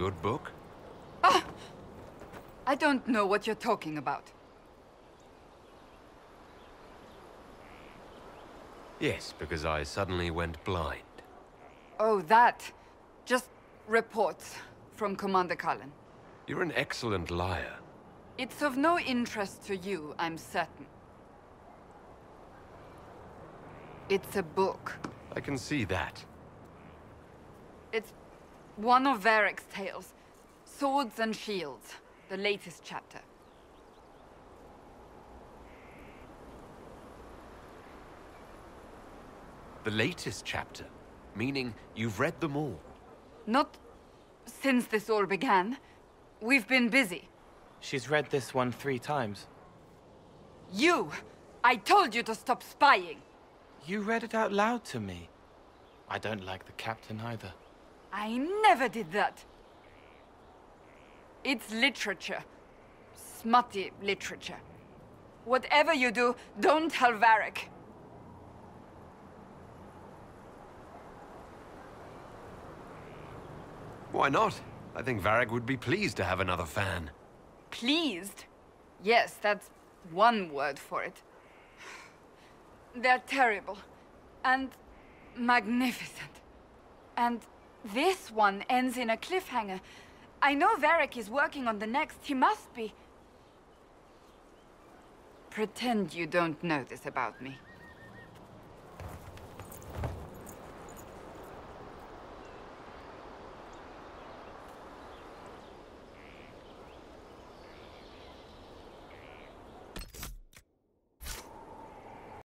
good book? Ah! I don't know what you're talking about. Yes, because I suddenly went blind. Oh, that. Just reports from Commander Cullen. You're an excellent liar. It's of no interest to you, I'm certain. It's a book. I can see that. It's one of Varric's tales. Swords and Shields, the latest chapter. The latest chapter? Meaning you've read them all? Not since this all began. We've been busy. She's read this one three times. You! I told you to stop spying! You read it out loud to me. I don't like the captain either. I never did that. It's literature. Smutty literature. Whatever you do, don't tell Varric. Why not? I think Varric would be pleased to have another fan. Pleased? Yes, that's one word for it. They're terrible. And magnificent. And this one ends in a cliffhanger. I know Varric is working on the next. He must be. Pretend you don't know this about me.